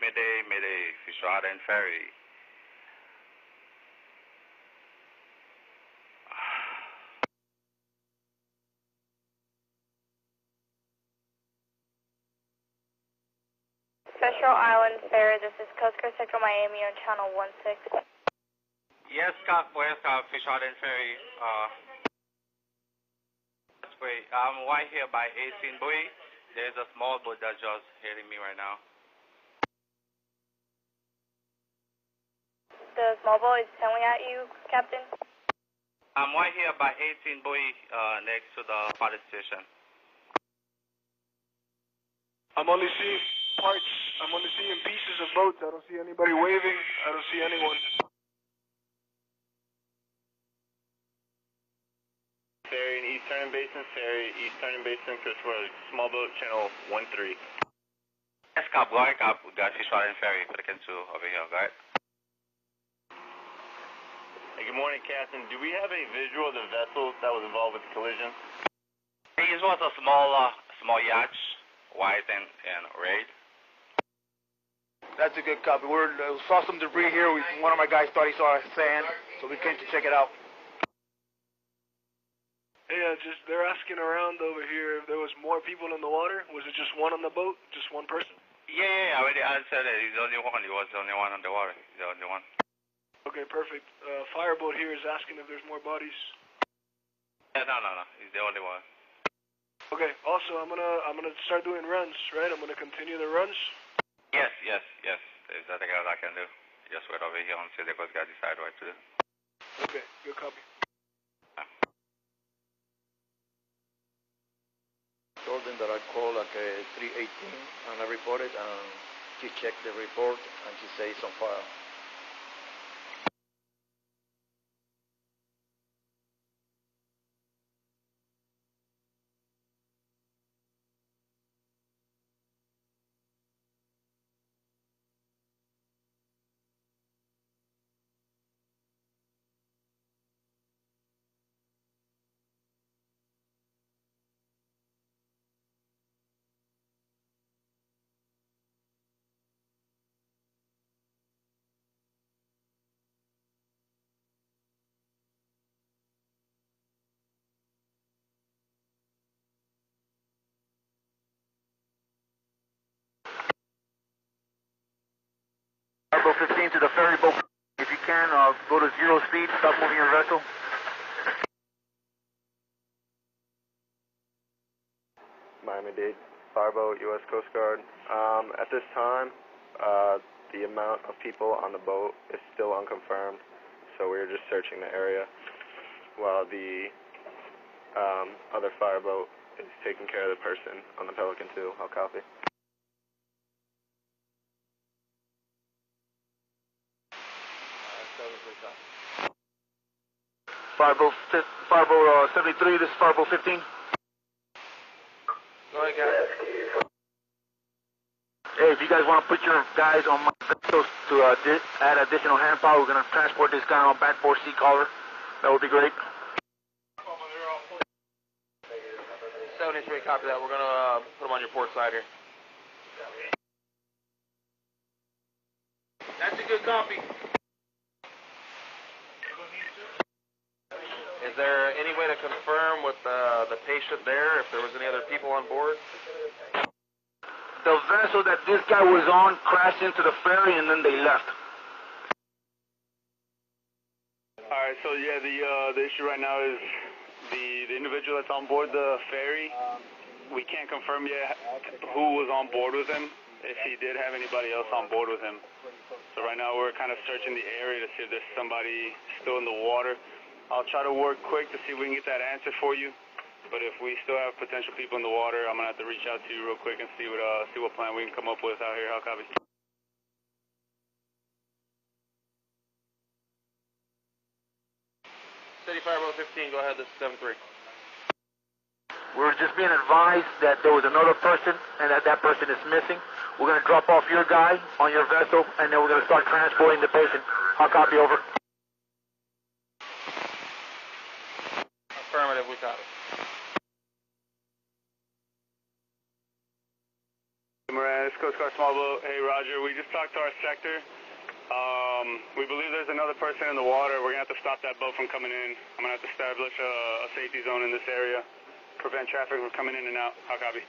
Mayday, Mayday, Fisher Island Ferry. Special Island Ferry, this is Coast Guard Central Miami on channel 16. Yes, Cap, West Cap, Fisher Island Ferry. Uh, wait, I'm right here by 18 buoy. There's a small boat that's just hitting me right now. The small boat is sailing at you, Captain? I'm right here by 18 buoy uh, next to the pilot station. I'm only seeing parts. I'm only seeing pieces of boats. I don't see anybody waving. I don't see anyone. Ferry in East Turning Basin, Ferry, East Turning Basin, Christopher, small boat, channel 13. Yes, Cap, go ahead, Cap. We got Fisher Island Ferry, Pelican 2 over here, go ahead. Hey, good morning, Captain. Do we have a visual of the vessel that was involved with the collision? This was a small, uh, small yacht, white and, and red. That's a good copy. We are saw some debris here. We, one of my guys thought he saw a sand, so we came to check it out. Yeah, just they're asking around over here if there was more people in the water. Was it just one on the boat? Just one person? Yeah, yeah, I already answered it. He's the only one. He was the only one on the water. He's the only one. Okay, perfect. Uh, fireboat here is asking if there's more bodies. Yeah, no, no, no. He's the only one. Okay. Also, I'm gonna I'm gonna start doing runs, right? I'm gonna continue the runs. Yes, yes, yes. There's nothing else I can do. Just wait over here and see the Coast Guard decide what to do. Okay, good copy. Told them that I called like uh, 318 and I reported and she checked the report and she says it's on fire. Cargo 15 to the ferry boat. If you can, uh, go to zero speed. Stop moving your vessel. Miami-Dade, fireboat, U.S. Coast Guard. Um, at this time, uh, the amount of people on the boat is still unconfirmed, so we're just searching the area while the um, other fireboat is taking care of the person on the Pelican 2. I'll copy. Fireboat, fi- uh, 73. This is fireboat 15. Go ahead, Captain. Hey, if you guys want to put your guys on my vessels to uh, di- add additional handpower, we're gonna transport this guy on backboard sea collar. That would be great. 73, copy that. We're gonna uh, put him on your port side here. That's a good copy. Is there any way to confirm with uh, the patient there if there was any other people on board? The vessel that this guy was on crashed into the ferry and then they left. All right, so yeah, the uh, the issue right now is the the individual that's on board the ferry. We can't confirm yet who was on board with him. If he did have anybody else on board with him. So right now we're kind of searching the area to see if there's somebody still in the water. I'll try to work quick to see if we can get that answer for you. But if we still have potential people in the water, I'm gonna have to reach out to you real quick and see what uh see what plan we can come up with out here. How copy? City Fireboat 15, go ahead. This is 73. We're just being advised that there was another person and that that person is missing. We're gonna drop off your guy on your vessel and then we're gonna start transporting the patient. I'll copy over. Affirmative, we copy. Moran, Coast Guard small boat. Hey, Roger. We just talked to our sector. Um, we believe there's another person in the water. We're gonna have to stop that boat from coming in. I'm gonna have to establish a, a safety zone in this area, prevent traffic from coming in and out. How copy?